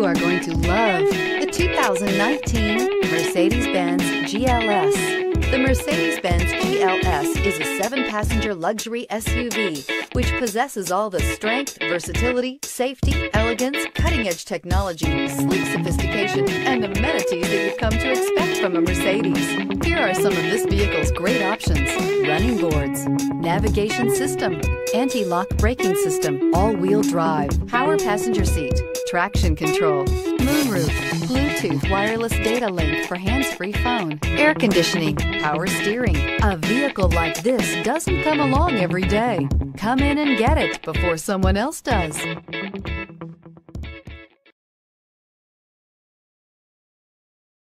You are going to love the 2019 Mercedes-Benz GLS. The Mercedes-Benz GLS is a seven-passenger luxury SUV which possesses all the strength, versatility, safety, elegance, cutting-edge technology, sleek sophistication, and amenities that you've come to expect from a Mercedes. Here are some of this vehicle's great options. Running boards, navigation system, anti-lock braking system, all-wheel drive, power passenger seat, traction control, moonroof, Bluetooth wireless data link for hands-free phone, air conditioning, power steering. A vehicle like this doesn't come along every day. Come in and get it before someone else does.